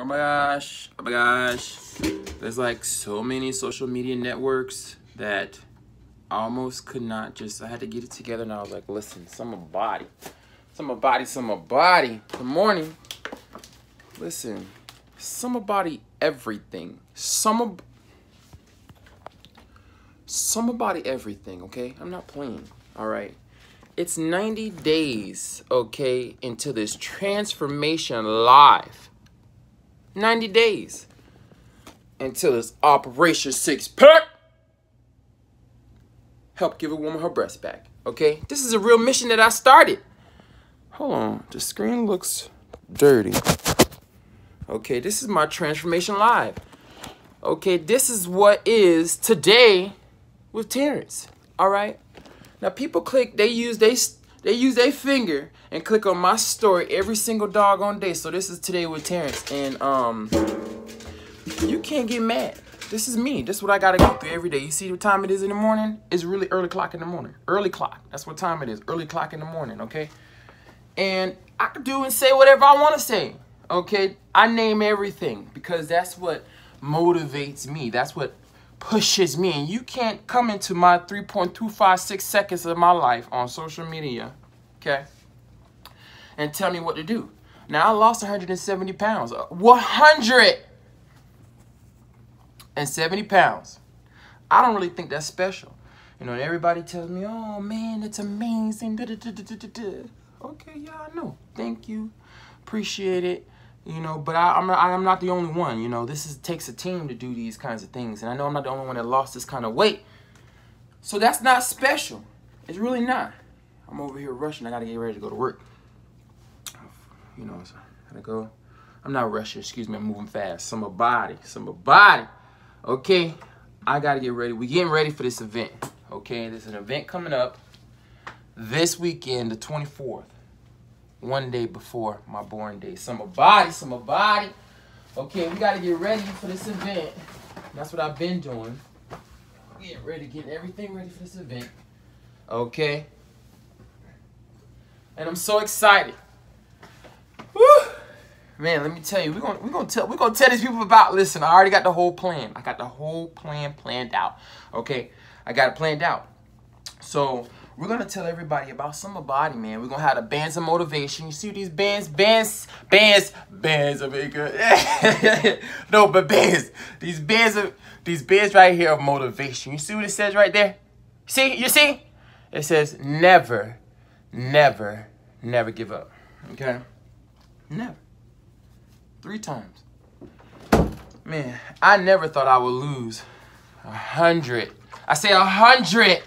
Oh my gosh. Oh my gosh. There's like so many social media networks that almost could not just, I had to get it together and I was like, listen, summer body. Summer body, summer body. Good morning. Listen, summer body everything. Summer, summer body everything, okay? I'm not playing, all right? It's 90 days, okay, into this transformation live. 90 days until this Operation Six Pack help give a woman her breast back. Okay, this is a real mission that I started. Hold on, the screen looks dirty. Okay, this is my transformation live. Okay, this is what is today with Terrence. All right. Now people click, they use they they use their finger and click on my story every single doggone day. So this is today with Terrence, and um, you can't get mad. This is me. This is what I gotta go through every day. You see what time it is in the morning? It's really early clock in the morning. Early clock. That's what time it is. Early clock in the morning. Okay. And I can do and say whatever I want to say. Okay. I name everything because that's what motivates me. That's what pushes me. And you can't come into my 3.256 seconds of my life on social media, okay, and tell me what to do. Now, I lost 170 pounds. 170 pounds. I don't really think that's special. You know, everybody tells me, oh man, it's amazing. Da, da, da, okay, yeah, I know. Thank you. Appreciate it you know but I, am not, I'm not the only one you know this is takes a team to do these kinds of things and I know I'm not the only one that lost this kind of weight so that's not special it's really not I'm over here rushing I gotta get ready to go to work you know so I gotta go I'm not rushing excuse me I'm moving fast summer body summer body okay I gotta get ready we getting ready for this event okay there's an event coming up this weekend the 24th one day before my born day. Summer body, summer body. Okay, we got to get ready for this event. That's what I've been doing. Getting ready, getting everything ready for this event. Okay. And I'm so excited. Man, let me tell you, we're gonna we're gonna tell we're gonna tell these people about listen, I already got the whole plan. I got the whole plan planned out. Okay. I got it planned out. So we're gonna tell everybody about summer body, man. We're gonna have the bands of motivation. You see these bands, bands, bands, bands of good. no, but bands. These bands of these bands right here of motivation. You see what it says right there? See, you see? It says never, never, never give up. Okay? Never. Three times. Man, I never thought I would lose a hundred. I say a hundred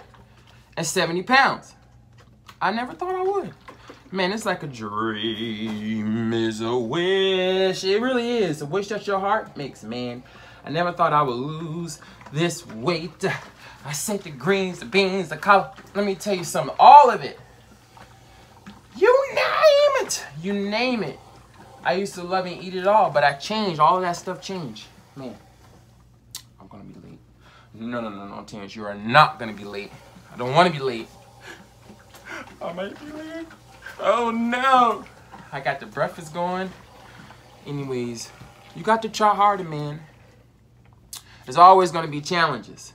and seventy pounds. I never thought I would. Man, it's like a dream is a wish. It really is. A wish that your heart makes, man. I never thought I would lose this weight. I sent the greens, the beans, the color. Let me tell you something. All of it. You name it. You name it. I used to love and eat it all, but I changed. All of that stuff changed. Man, I'm to be late. No, no, no, no, Terrence. You are not going to be late. I don't want to be late. I might be late. Oh no. I got the breakfast going. Anyways, you got to try harder, man. There's always going to be challenges.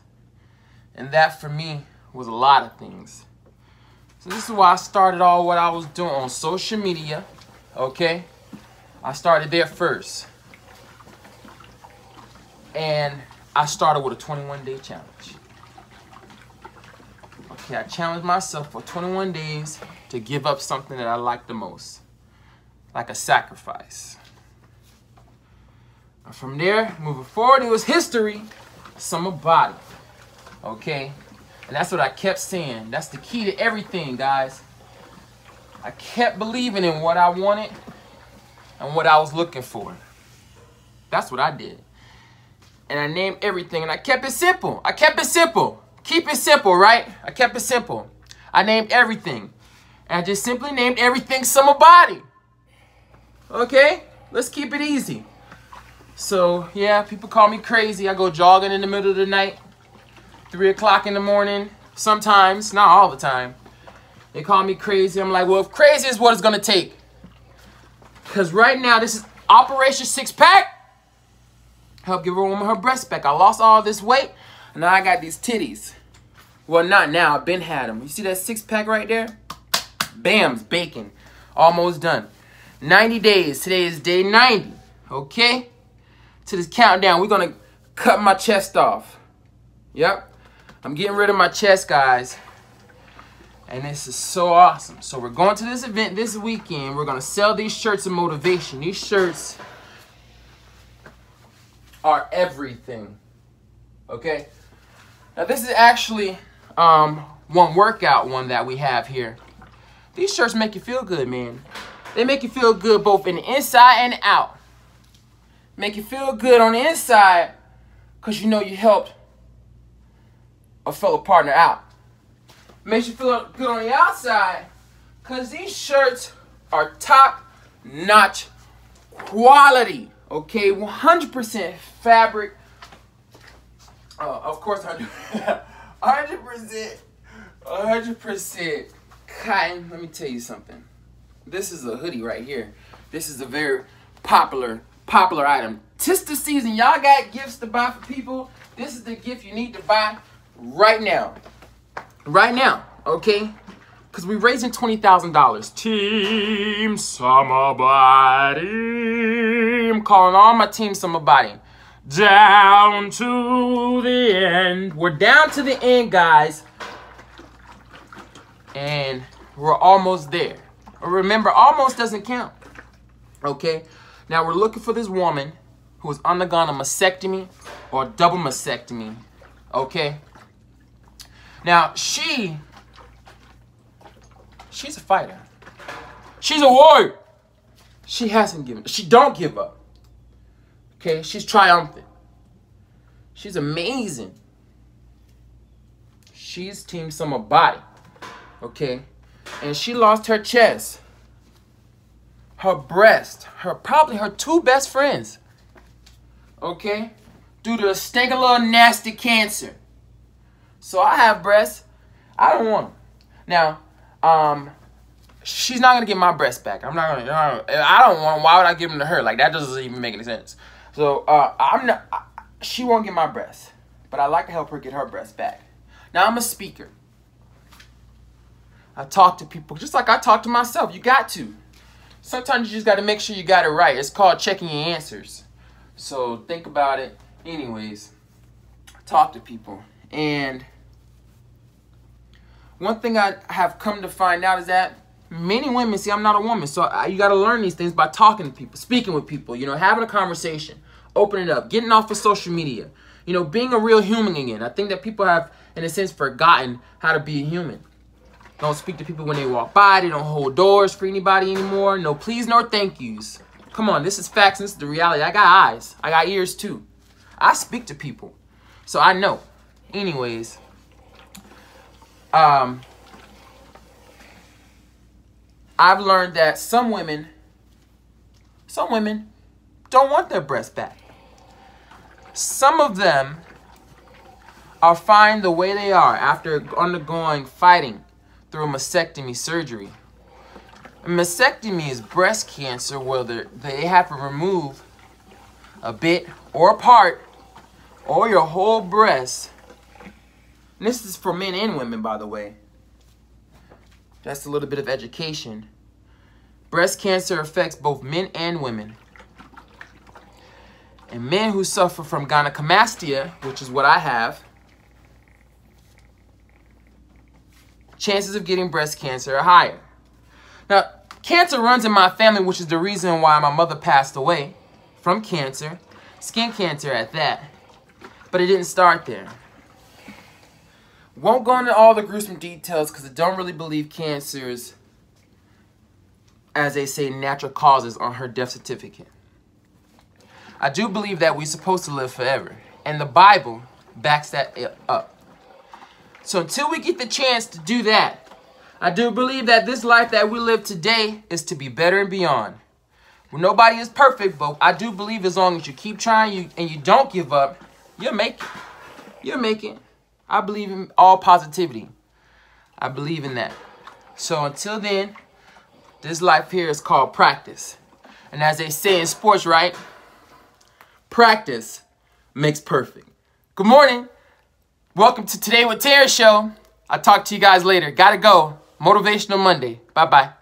And that for me was a lot of things. So this is why I started all what I was doing on social media. Okay? I started there first. And I started with a 21 day challenge. Okay, I challenged myself for 21 days to give up something that I like the most, like a sacrifice. And from there, moving forward, it was history, summer body. Okay? And that's what I kept saying. That's the key to everything, guys. I kept believing in what I wanted and what I was looking for. That's what I did. And I named everything and I kept it simple. I kept it simple. Keep it simple, right? I kept it simple. I named everything. And I just simply named everything summer body. Okay? Let's keep it easy. So, yeah, people call me crazy. I go jogging in the middle of the night. 3 o'clock in the morning. Sometimes, not all the time. They call me crazy. I'm like, well, if crazy is what it's going to take. Because right now, this is Operation Six Pack. Help give a woman her breast back. I lost all this weight, and now I got these titties. Well, not now. I've been had them. You see that six pack right there? Bam's bacon. Almost done. 90 days. Today is day 90. Okay? To this countdown, we're going to cut my chest off. Yep. I'm getting rid of my chest, guys. And this is so awesome. So we're going to this event this weekend. We're going to sell these shirts of motivation. These shirts are everything. Okay? Now this is actually um, one workout one that we have here. These shirts make you feel good, man. They make you feel good both in the inside and out. Make you feel good on the inside because you know you helped a fellow partner out. Makes you feel good on the outside because these shirts are top-notch quality. Okay, 100% fabric. Uh, of course, 100%. 100%, 100% cotton. Let me tell you something. This is a hoodie right here. This is a very popular, popular item. Tis the season. Y'all got gifts to buy for people. This is the gift you need to buy right now. Right now, okay? Because we're raising $20,000. Team Summer Body. I'm calling all my Team Summer Body down to the end. We're down to the end, guys. And we're almost there. Remember, almost doesn't count. Okay? Now we're looking for this woman who has undergone a mastectomy or a double mastectomy. Okay? Now, she, she's a fighter. She's a warrior. She hasn't given, she don't give up. Okay, she's triumphant. She's amazing. She's Team Summer Body. Okay, and she lost her chest, her breast, her probably her two best friends. Okay, due to a stinking little nasty cancer. So I have breasts. I don't want them. Now, um, she's not gonna get my breasts back. I'm not gonna. I don't want. Why would I give them to her? Like that doesn't even make any sense. So uh, I'm not. I, she won't get my breasts, but I like to help her get her breasts back. Now I'm a speaker. I talk to people just like I talk to myself. You got to. Sometimes you just got to make sure you got it right. It's called checking your answers. So think about it. Anyways, talk to people. And one thing I have come to find out is that many women see I'm not a woman. So I, you got to learn these things by talking to people, speaking with people, you know, having a conversation opening up, getting off of social media, you know, being a real human again. I think that people have, in a sense, forgotten how to be a human. Don't speak to people when they walk by. They don't hold doors for anybody anymore. No please, nor thank yous. Come on, this is facts. This is the reality. I got eyes. I got ears too. I speak to people. So I know. Anyways. Um, I've learned that some women, some women don't want their breasts back. Some of them are fine the way they are after undergoing fighting through a mastectomy surgery. A mastectomy is breast cancer where they have to remove a bit or a part or your whole breast. And this is for men and women, by the way. That's a little bit of education. Breast cancer affects both men and women. And men who suffer from gynecomastia, which is what I have, chances of getting breast cancer are higher. Now, cancer runs in my family, which is the reason why my mother passed away from cancer, skin cancer at that. But it didn't start there. Won't go into all the gruesome details because I don't really believe cancers, as they say, natural causes on her death certificate. I do believe that we're supposed to live forever. And the Bible backs that up. So until we get the chance to do that, I do believe that this life that we live today is to be better and beyond. Well, nobody is perfect, but I do believe as long as you keep trying you and you don't give up, you'll make it. You'll make it. I believe in all positivity. I believe in that. So until then, this life here is called practice. And as they say in sports, right? Practice makes perfect. Good morning. Welcome to Today with Tara show. I'll talk to you guys later. Gotta go. Motivational Monday. Bye bye.